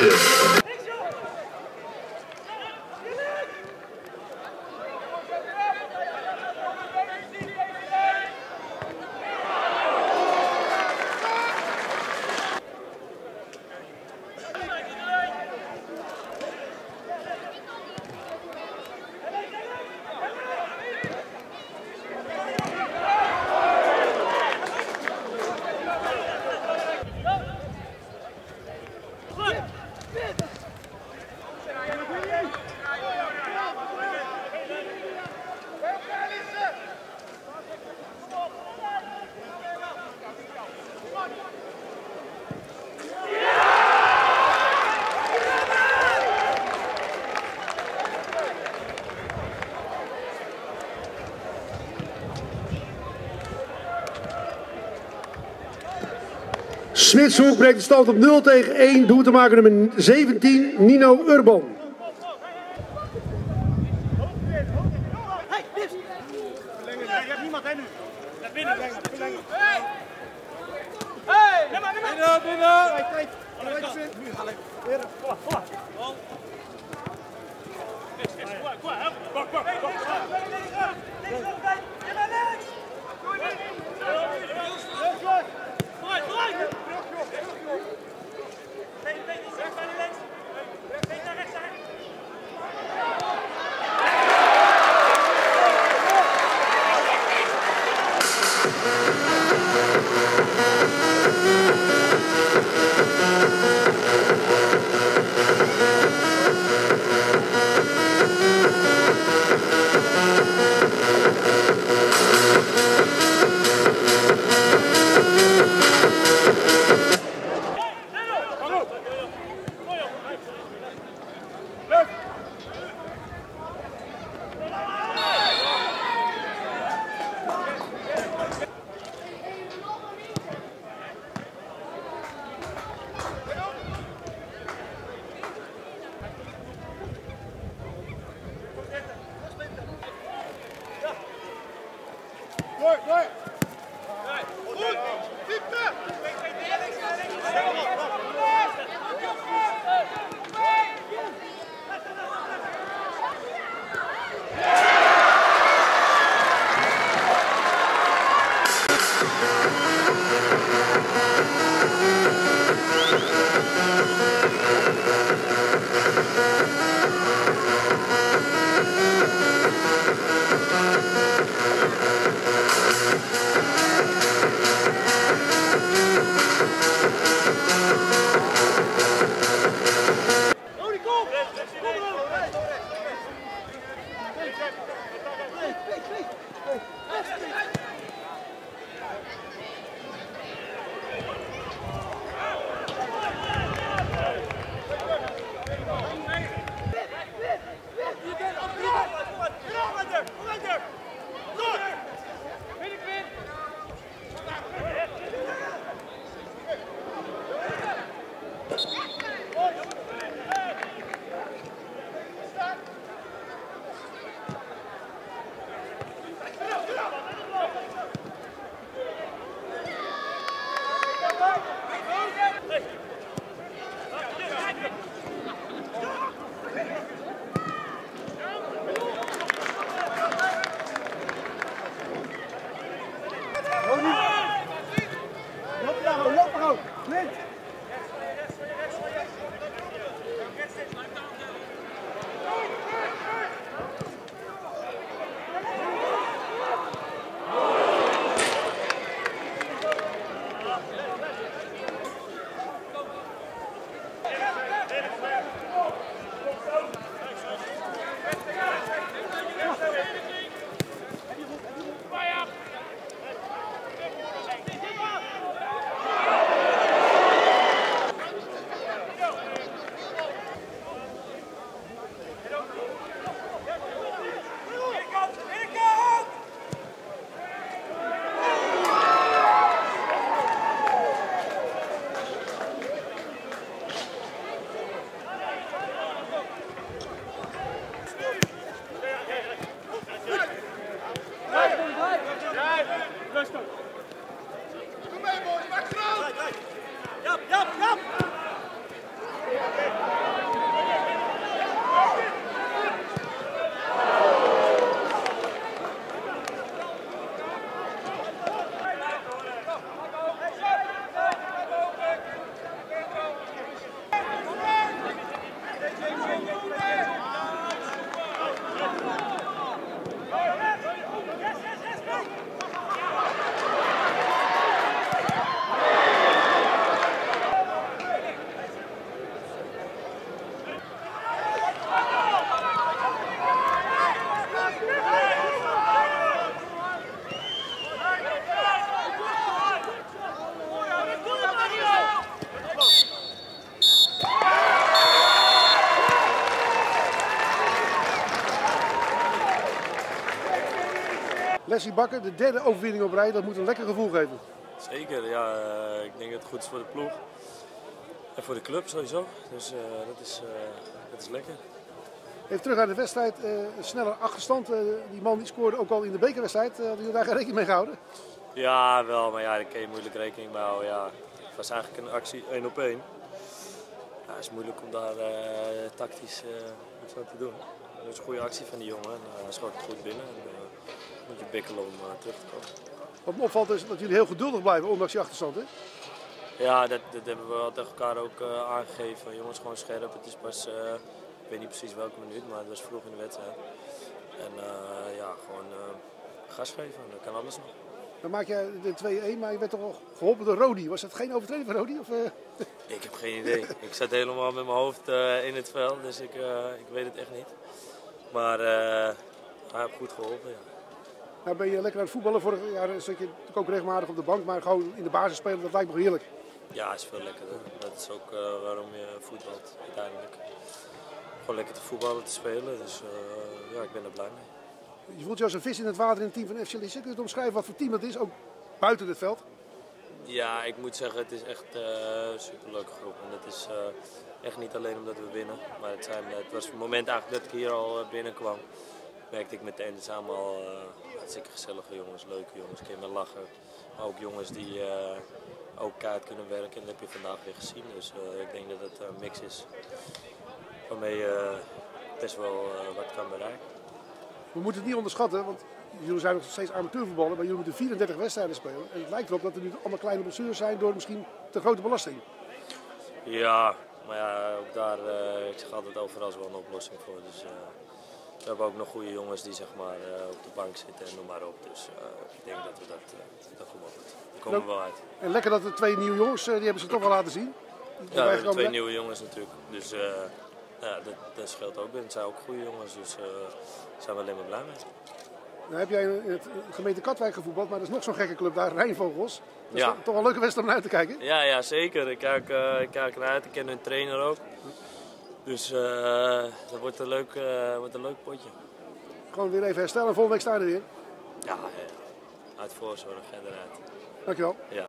Shit. Smitshoek breekt de stand op 0 tegen 1. Doet te maken nummer 17, Nino Urban. Je Blitz! De derde overwinning op rij, dat moet een lekker gevoel geven. Zeker, ja. eh, ik denk dat het goed is voor de ploeg. En voor de club sowieso. Dus eh, dat, is, eh, dat is lekker. Even terug naar de wedstrijd, eh, een sneller achterstand. die man die scoorde ook al in de bekerwedstrijd. Uh, hadden jullie daar geen rekening mee gehouden? Ja, wel, maar ja, daar kun je moeilijk rekening mee houden. Ja, het was eigenlijk een actie één op één. Ja, het is moeilijk om daar tactisch iets aan te doen. Het is een goede actie van die jongen. En, eh, hij schoot het goed binnen. En, moet je bikkelen om terug te komen. Wat me opvalt is dat jullie heel geduldig blijven, ondanks die achterstand. Hè? Ja, dat, dat hebben we wel tegen elkaar ook eh, aangegeven. Jongens, gewoon scherp. Het is pas, eh, ik weet niet precies welke minuut, maar het was vroeg in de wedstrijd. En eh, ja, gewoon gas geven. Dat kan alles nog. Dan maak jij de 2-1, maar je werd toch al geholpen door Rodi. Was dat geen overtreding van Rodi? Of? Ik heb geen idee. ik zat helemaal met mijn hoofd in het veld, dus ik, ik weet het echt niet. Maar hij heeft goed geholpen, ja. Nou ben je lekker aan het voetballen. Vorig jaar zat je natuurlijk ook regelmatig op de bank, maar gewoon in de basis spelen, dat lijkt me heerlijk. Ja, het is veel lekkerder. Dat is ook eh, waarom je voetbalt uiteindelijk. Gewoon lekker te voetballen, te spelen. Dus eh, ja, ik ben er blij mee. Je voelt je als een vis in het water in het team van FC Lisse. Kun je het omschrijven wat voor team dat is, ook buiten het veld? Ja, ik moet zeggen, het is echt eh, een superleuke groep. En dat is echt niet alleen omdat we winnen. Maar het, zijn, het was het moment eigenlijk dat ik hier al binnenkwam. Merkte ik meteen, het zijn allemaal uh, hartstikke gezellige jongens, leuke jongens, met lachen. Maar ook jongens die uh, ook kaart kunnen werken en dat heb je vandaag weer gezien. Dus uh, ik denk dat het een mix is waarmee je best wel wat kan bereiken. We moeten het niet onderschatten, want jullie zijn nog steeds amateurvoetballen, maar jullie moeten 34 wedstrijden spelen. En het lijkt erop dat er nu allemaal kleine blessures zijn door misschien te grote belasting. Ja, maar ja, ook daar, uh, ik zeg altijd overal is wel een oplossing voor. Dus, uh, we hebben ook nog goede jongens die zeg maar, uh, op de bank zitten en noem maar op. Dus ik denk dat we dat, dat goed moeten. Daar komen we wel uit. En lekker dat de twee nieuwe jongens, die hebben ze toch wel laten zien. Ja, we hebben twee nieuwe jongens natuurlijk. Dus ja, dat, dat scheelt ook. Het zijn ook goede jongens, dus daar zijn we alleen maar blij mee. Nou heb jij in het gemeente Katwijk gevoetbald, maar dat is nog zo'n gekke club daar, Rijnvogels. Dat is ja. toch, toch een leuke wedstrijd om naar uit te kijken? Ja, ja zeker. Ik kijk, uh, ik kijk naar uit. Ik ken hun trainer ook. Dus uh, dat wordt een, leuk, uh, wordt een leuk potje. Gewoon weer even herstellen en volgende week sta je er weer. Ja, ja. uit voorzorg eruit. Dankjewel. Ja.